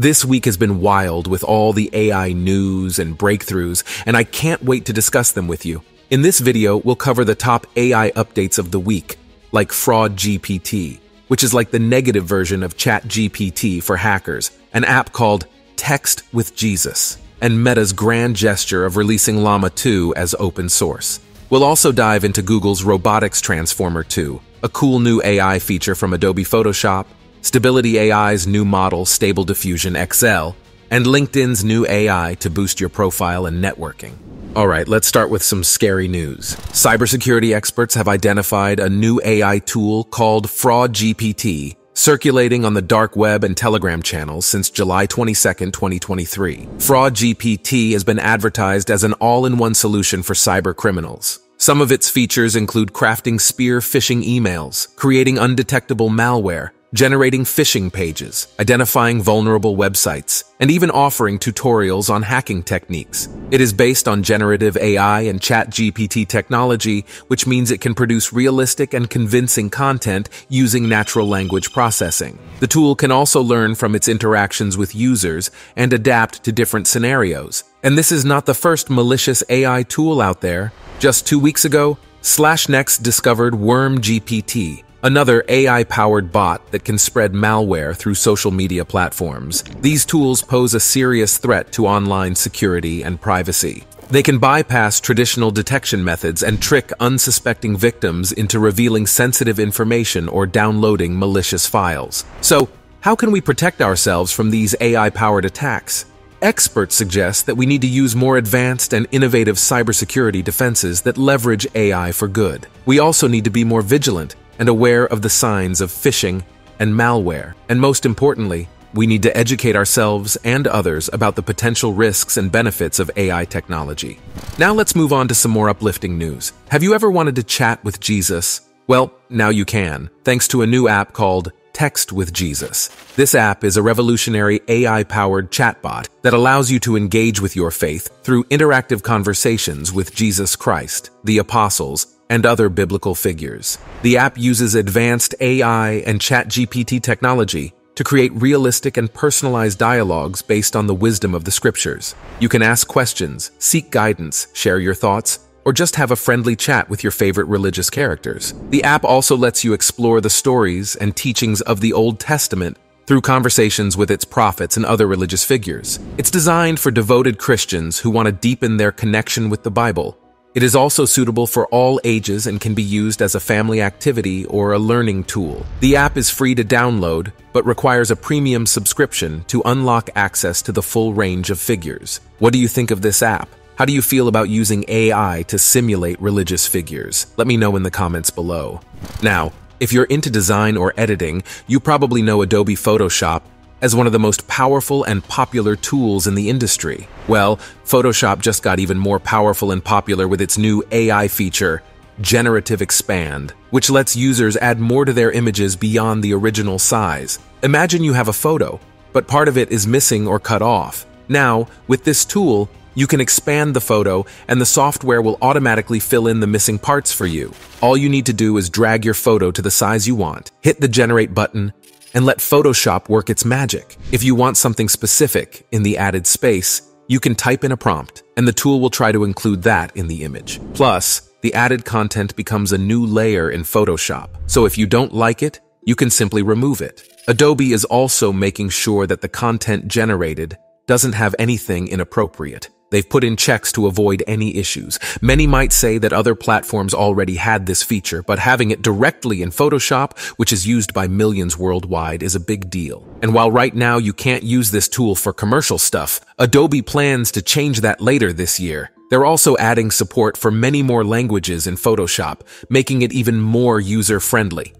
This week has been wild with all the AI news and breakthroughs, and I can't wait to discuss them with you. In this video, we'll cover the top AI updates of the week, like Fraud GPT, which is like the negative version of ChatGPT for hackers, an app called Text with Jesus, and Meta's grand gesture of releasing Llama 2 as open source. We'll also dive into Google's Robotics Transformer 2, a cool new AI feature from Adobe Photoshop, Stability AI's new model Stable Diffusion XL, and LinkedIn's new AI to boost your profile and networking. All right, let's start with some scary news. Cybersecurity experts have identified a new AI tool called Fraud GPT circulating on the dark web and Telegram channels since July 22, 2023. Fraud GPT has been advertised as an all-in-one solution for cyber criminals. Some of its features include crafting spear phishing emails, creating undetectable malware, generating phishing pages, identifying vulnerable websites, and even offering tutorials on hacking techniques. It is based on generative AI and ChatGPT technology, which means it can produce realistic and convincing content using natural language processing. The tool can also learn from its interactions with users and adapt to different scenarios. And this is not the first malicious AI tool out there. Just two weeks ago, SlashNext discovered Worm GPT, another AI-powered bot that can spread malware through social media platforms. These tools pose a serious threat to online security and privacy. They can bypass traditional detection methods and trick unsuspecting victims into revealing sensitive information or downloading malicious files. So, how can we protect ourselves from these AI-powered attacks? Experts suggest that we need to use more advanced and innovative cybersecurity defenses that leverage AI for good. We also need to be more vigilant and aware of the signs of phishing and malware. And most importantly, we need to educate ourselves and others about the potential risks and benefits of AI technology. Now let's move on to some more uplifting news. Have you ever wanted to chat with Jesus? Well, now you can, thanks to a new app called Text with Jesus. This app is a revolutionary AI-powered chatbot that allows you to engage with your faith through interactive conversations with Jesus Christ, the apostles, and other biblical figures. The app uses advanced AI and ChatGPT technology to create realistic and personalized dialogues based on the wisdom of the scriptures. You can ask questions, seek guidance, share your thoughts, or just have a friendly chat with your favorite religious characters. The app also lets you explore the stories and teachings of the Old Testament through conversations with its prophets and other religious figures. It's designed for devoted Christians who want to deepen their connection with the Bible it is also suitable for all ages and can be used as a family activity or a learning tool. The app is free to download, but requires a premium subscription to unlock access to the full range of figures. What do you think of this app? How do you feel about using AI to simulate religious figures? Let me know in the comments below. Now, if you're into design or editing, you probably know Adobe Photoshop as one of the most powerful and popular tools in the industry. Well, Photoshop just got even more powerful and popular with its new AI feature, Generative Expand, which lets users add more to their images beyond the original size. Imagine you have a photo, but part of it is missing or cut off. Now, with this tool, you can expand the photo and the software will automatically fill in the missing parts for you. All you need to do is drag your photo to the size you want, hit the generate button, and let Photoshop work its magic. If you want something specific in the added space, you can type in a prompt, and the tool will try to include that in the image. Plus, the added content becomes a new layer in Photoshop, so if you don't like it, you can simply remove it. Adobe is also making sure that the content generated doesn't have anything inappropriate. They've put in checks to avoid any issues. Many might say that other platforms already had this feature, but having it directly in Photoshop, which is used by millions worldwide, is a big deal. And while right now you can't use this tool for commercial stuff, Adobe plans to change that later this year. They're also adding support for many more languages in Photoshop, making it even more user-friendly.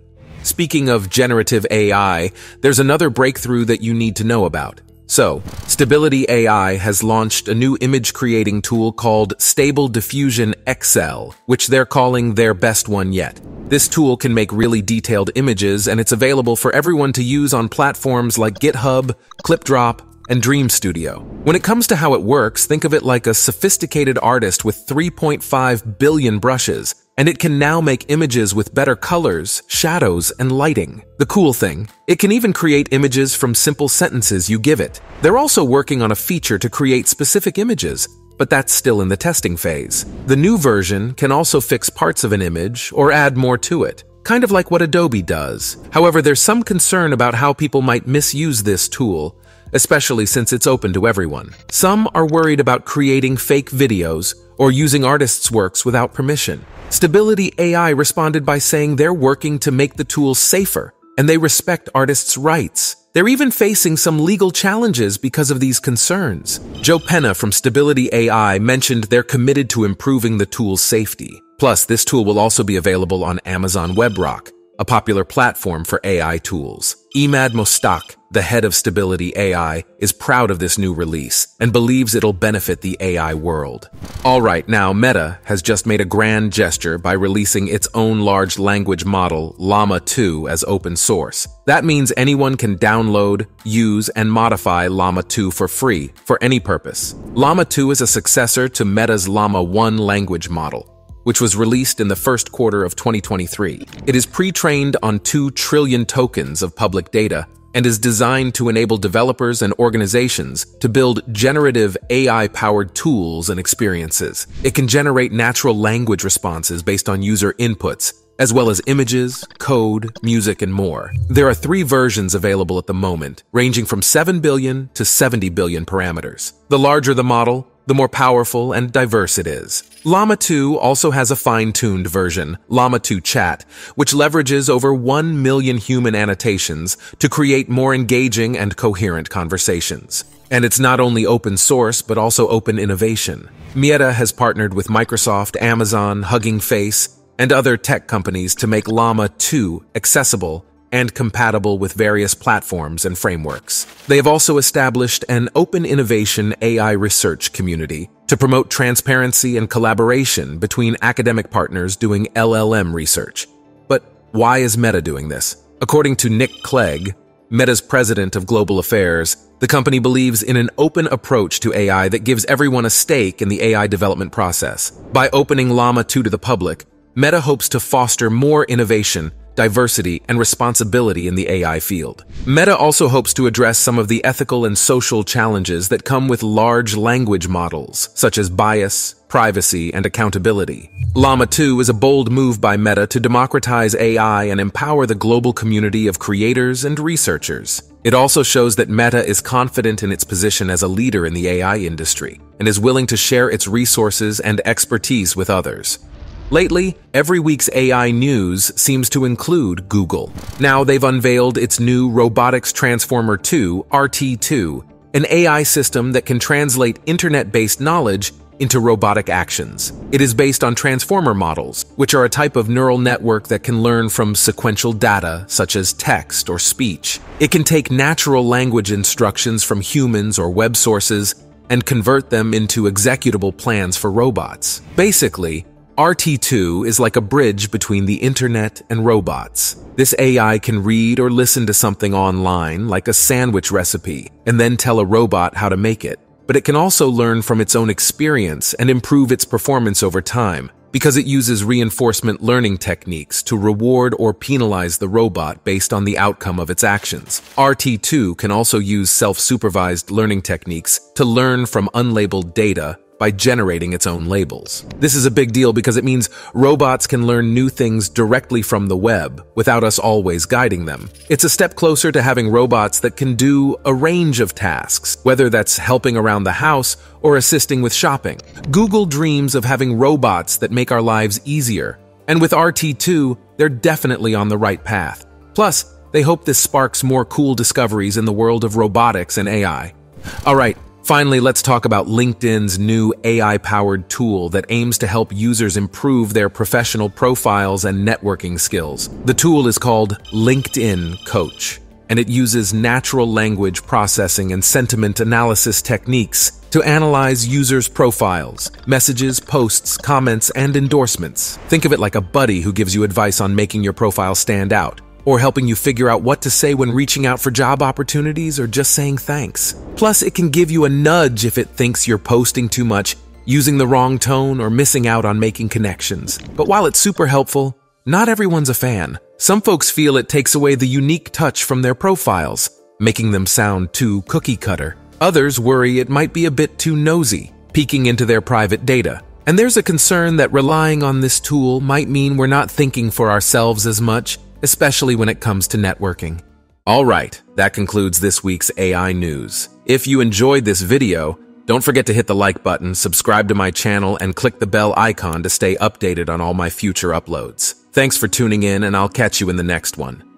Speaking of generative AI, there's another breakthrough that you need to know about. So, Stability AI has launched a new image creating tool called Stable Diffusion XL, which they're calling their best one yet. This tool can make really detailed images and it's available for everyone to use on platforms like GitHub, ClipDrop, and Dream Studio. When it comes to how it works, think of it like a sophisticated artist with 3.5 billion brushes and it can now make images with better colors, shadows, and lighting. The cool thing, it can even create images from simple sentences you give it. They're also working on a feature to create specific images, but that's still in the testing phase. The new version can also fix parts of an image or add more to it, kind of like what Adobe does. However, there's some concern about how people might misuse this tool, especially since it's open to everyone. Some are worried about creating fake videos or using artists' works without permission. Stability AI responded by saying they're working to make the tool safer and they respect artists' rights. They're even facing some legal challenges because of these concerns. Joe Penna from Stability AI mentioned they're committed to improving the tool's safety. Plus, this tool will also be available on Amazon Bedrock, a popular platform for AI tools. Emad Mostaque, the head of Stability AI, is proud of this new release and believes it'll benefit the AI world. Alright, now Meta has just made a grand gesture by releasing its own large language model, Llama 2, as open source. That means anyone can download, use, and modify Llama 2 for free, for any purpose. Llama 2 is a successor to Meta's Llama 1 language model, which was released in the first quarter of 2023. It is pre-trained on 2 trillion tokens of public data and is designed to enable developers and organizations to build generative AI-powered tools and experiences. It can generate natural language responses based on user inputs, as well as images, code, music, and more. There are three versions available at the moment, ranging from 7 billion to 70 billion parameters. The larger the model, the more powerful and diverse it is. Llama 2 also has a fine-tuned version, Llama 2 Chat, which leverages over 1 million human annotations to create more engaging and coherent conversations. And it's not only open source, but also open innovation. Meta has partnered with Microsoft, Amazon, Hugging Face, and other tech companies to make Llama 2 accessible and compatible with various platforms and frameworks. They have also established an open innovation AI research community to promote transparency and collaboration between academic partners doing LLM research. But why is Meta doing this? According to Nick Clegg, Meta's president of global affairs, the company believes in an open approach to AI that gives everyone a stake in the AI development process. By opening Llama 2 to the public, Meta hopes to foster more innovation diversity, and responsibility in the AI field. Meta also hopes to address some of the ethical and social challenges that come with large language models, such as bias, privacy, and accountability. Llama 2 is a bold move by Meta to democratize AI and empower the global community of creators and researchers. It also shows that Meta is confident in its position as a leader in the AI industry and is willing to share its resources and expertise with others. Lately, every week's AI news seems to include Google. Now they've unveiled its new Robotics Transformer 2, RT2, an AI system that can translate internet-based knowledge into robotic actions. It is based on transformer models, which are a type of neural network that can learn from sequential data, such as text or speech. It can take natural language instructions from humans or web sources and convert them into executable plans for robots. Basically, RT2 is like a bridge between the internet and robots. This AI can read or listen to something online, like a sandwich recipe, and then tell a robot how to make it. But it can also learn from its own experience and improve its performance over time, because it uses reinforcement learning techniques to reward or penalize the robot based on the outcome of its actions. RT2 can also use self-supervised learning techniques to learn from unlabeled data by generating its own labels. This is a big deal because it means robots can learn new things directly from the web without us always guiding them. It's a step closer to having robots that can do a range of tasks, whether that's helping around the house or assisting with shopping. Google dreams of having robots that make our lives easier, and with RT2, they're definitely on the right path. Plus, they hope this sparks more cool discoveries in the world of robotics and AI. Alright, Finally, let's talk about LinkedIn's new AI-powered tool that aims to help users improve their professional profiles and networking skills. The tool is called LinkedIn Coach, and it uses natural language processing and sentiment analysis techniques to analyze users' profiles, messages, posts, comments, and endorsements. Think of it like a buddy who gives you advice on making your profile stand out or helping you figure out what to say when reaching out for job opportunities or just saying thanks. Plus, it can give you a nudge if it thinks you're posting too much using the wrong tone, or missing out on making connections. But while it's super helpful, not everyone's a fan. Some folks feel it takes away the unique touch from their profiles, making them sound too cookie cutter. Others worry it might be a bit too nosy, peeking into their private data. And there's a concern that relying on this tool might mean we're not thinking for ourselves as much, especially when it comes to networking. All right, that concludes this week's AI news. If you enjoyed this video, don't forget to hit the like button, subscribe to my channel, and click the bell icon to stay updated on all my future uploads. Thanks for tuning in, and I'll catch you in the next one.